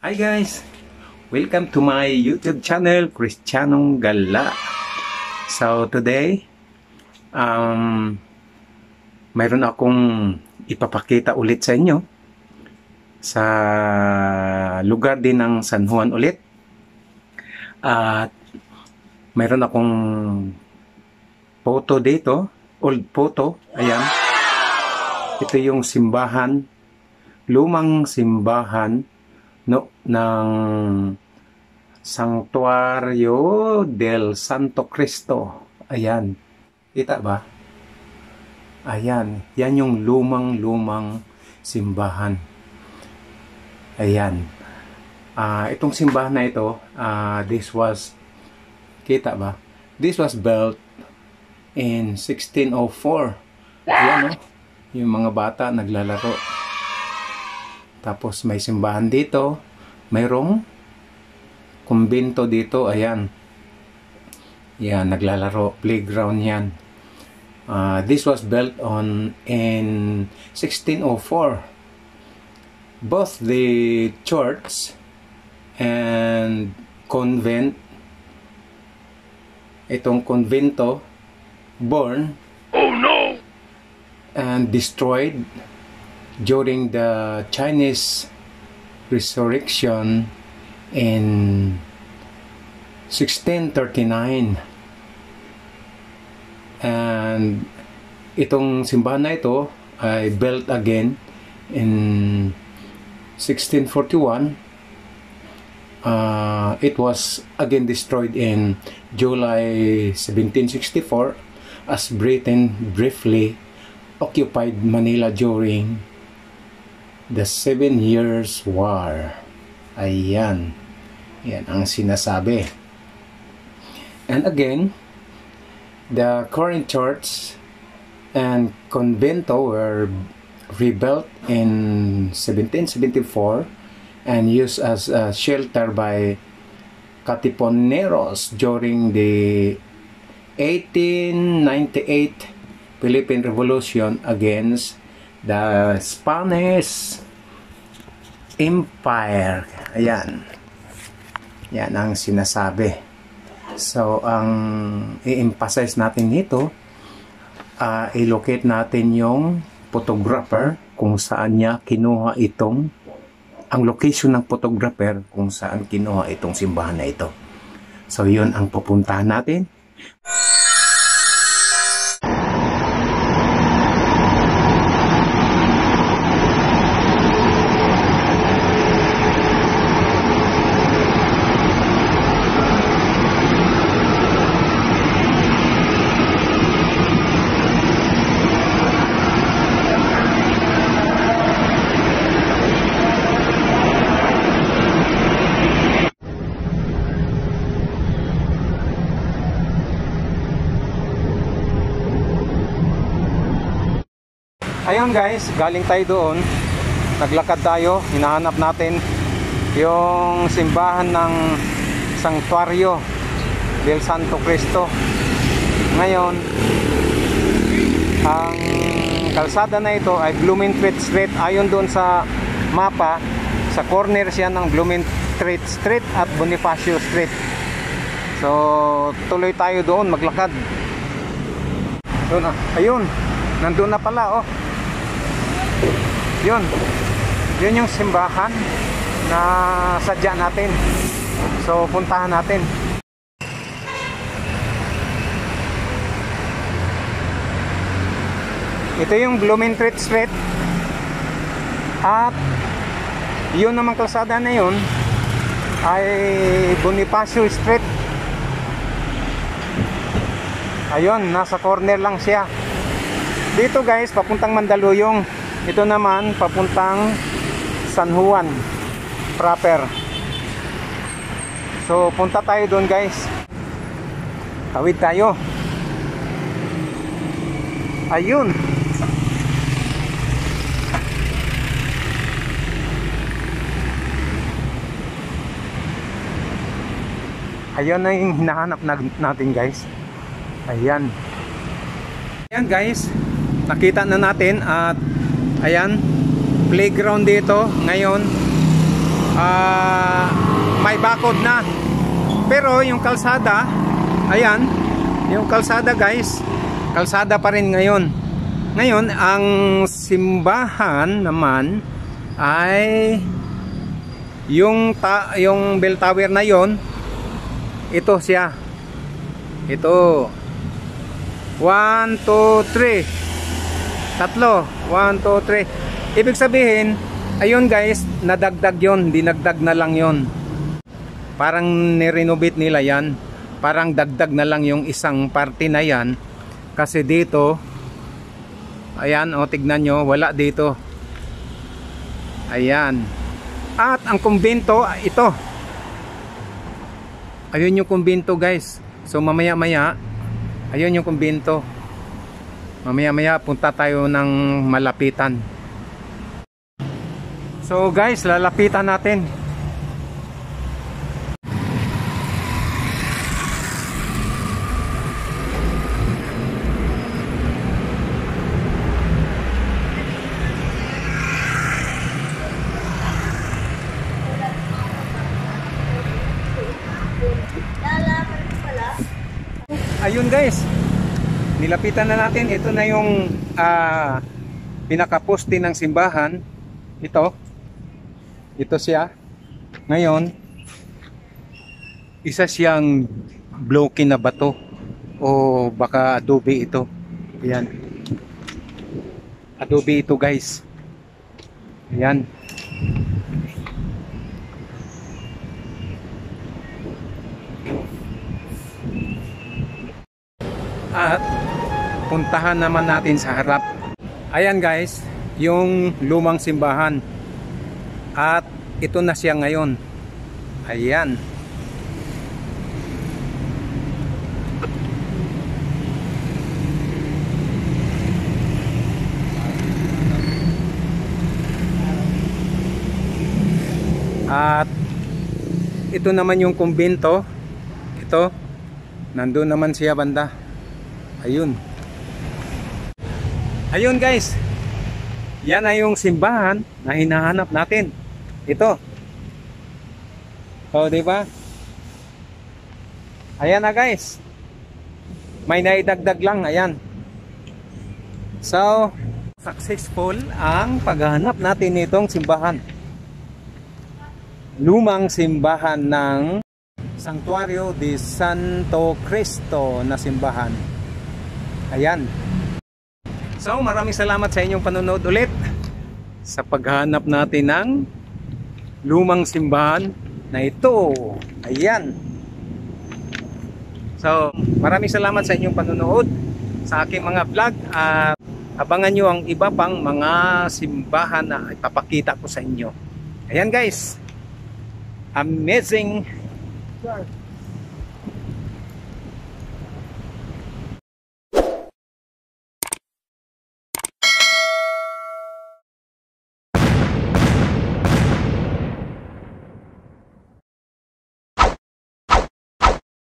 Hi guys! Welcome to my YouTube channel, Cristianong Gala. So today, um, mayroon akong ipapakita ulit sa inyo sa lugar din ng San Juan ulit. At mayroon akong photo dito, old photo, ayan. Ito yung simbahan, lumang simbahan no ng Sanctuario del Santo Cristo. Ayan. Kita ba? Ayan. Yan yung lumang-lumang simbahan. Ayan. Uh, itong simbahan na ito, uh, this was, kita ba? This was built in 1604. Ayan, no? Yung mga bata naglalaro. Tapos may simbahan dito. Mayroong kumbento dito. Ayan. Yan, naglalaro. Playground yan. Uh, this was built on in 1604. Both the church and convent itong convento born oh no and destroyed during the Chinese resurrection in 1639. And itong simbahan na ito ay built again in 1641. Uh, it was again destroyed in July 1764 as Britain briefly occupied Manila during The Seven Years War. Ayan. Yan ang sinasabi. And again, the current church and convento were rebuilt in 1774 and used as a shelter by Katiponeros during the 1898 Philippine Revolution against the Spanish Empire. Ayan. Yan ang sinasabi. So, ang i-emphasize natin dito, uh, i-locate natin yung photographer kung saan niya kinuha itong ang location ng photographer kung saan kinuha itong simbahan na ito. So, yun ang pupuntahan natin. Ayun guys, galing tayo doon. Naglakad tayo, hinahanap natin yung simbahan ng Sanctuario del Santo Cristo. Ngayon, ang kalsada na ito ay Blumentritt Street. Ayon doon sa mapa, sa corner siya ng Blumentritt Street at Bonifacio Street. So, tuloy tayo doon, maglakad. Doon, ayun, nandun na pala, oh yun. Yun yung simbahan na sadya natin. So puntahan natin. Ito yung Blumentritt Street. At yun naman kalsada na yun ay Bonifacio Street. Ayun nasa corner lang siya. Dito guys papuntang Mandaluyong ito naman papuntang San Juan proper. So punta tayo doon guys. Tawid tayo. Ayun. Ayun na yung hinahanap natin guys. Ayan. Ayan guys. Nakita na natin at ayan playground dito ngayon uh, bakod na. Pero yung kalsada, ayan, yung kalsada guys, kalsada pa rin ngayon. Ngayon, ang simbahan naman ay yung ta yung bell tower na yon ito siya ito 1 2 3 tatlo. 1 2 3 ibig sabihin ayun guys nadagdag yon dinagdag na lang yon parang nirenovate nila yan. Parang dagdag na lang yung isang parte na yan. Kasi dito ayan o tignan nyo wala dito. Ayan. At ang kumbento, ito. Ayun yung kumbento guys. So mamaya maya, ayun yung kumbento. Mamaya maya punta tayo ng malapitan. So guys, lalapitan natin. ayun guys nilapitan na natin. Ito na yung uh, pinakaposte ng simbahan. Ito. Ito siya. Ngayon isa siyang bloke na bato o baka adobe ito. Yan adobe ito guys. Yan at puntahan naman natin sa harap. Ayan guys yung lumang simbahan. At ito na siya ngayon. Ayan. At ito naman yung kumbento ito nandun naman siya banda. Ayun ayun guys. Yan ay yung simbahan na hinahanap natin. Ito. O di ba? Ayan na guys. May naidagdag lang ayan. So successful ang paghahanap natin nitong simbahan. Lumang simbahan ng Santuario de Santo Cristo na simbahan. Ayan. So maraming salamat sa inyong panonood ulit sa paghanap natin ng lumang simbahan na ito. Ayan. So maraming salamat sa inyong panonood sa aking mga vlog at abangan nyo ang iba pang mga simbahan na ipapakita ko sa inyo. Ayan guys. Amazing. Sure.